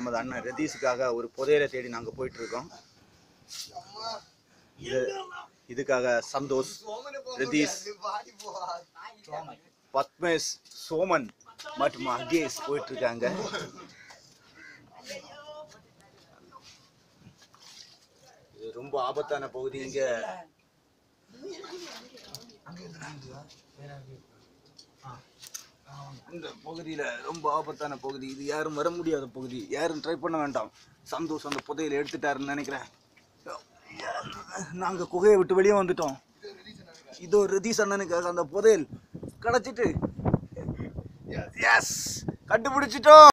நமது அண்ணன் ரதீஷுக்காக ஒரு புதையலை தேடி நாங்கள் போயிட்டுருக்கோம். இது இதுக்காக சந்தோஷ் ரதீஷ் பத்மேஷ் சோமன் மற்றும் அகேஷ் போயிட்டு இருக்காங்க இது ரொம்ப ஆபத்தான பகுதி. இங்கே இந்த பகுதியில் ரொம்ப ஆபத்தான பகுதி. இது யாரும் வர முடியாத பகுதி. யாரும் ட்ரை பண்ண வேண்டாம். சந்தோஷ் அந்த புதையலை எடுத்துட்டாருன்னு நினைக்கிறேன். நாங்கள் குகையை விட்டு வெளியே வந்துட்டோம். இதோ ரதீஷ் அண்ணனுக்காக அந்த புதையல் கிடச்சிட்டு எஸ் கண்டுபிடிச்சிட்டோம்.